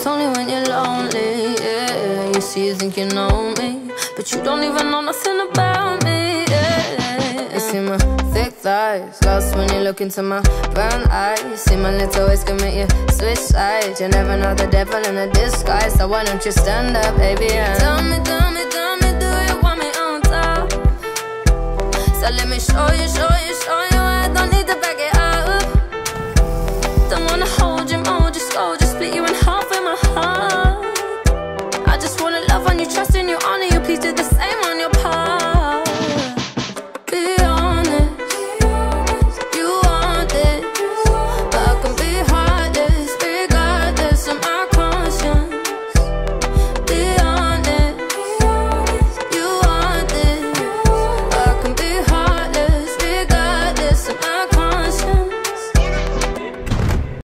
it's only when you're lonely. Yeah, you see, you think you know me, but you don't even know nothing about me. Yeah, you see my thick thighs, lost when you look into my brown eyes. See my little ways can make you switch sides. You never know the devil in a disguise, so why don't you stand up, baby? And tell me, tell me, tell me, do you want me on top? So let me show you, show you, show you. I don't need to back it. love when you, trust in you, honor, you please do the same.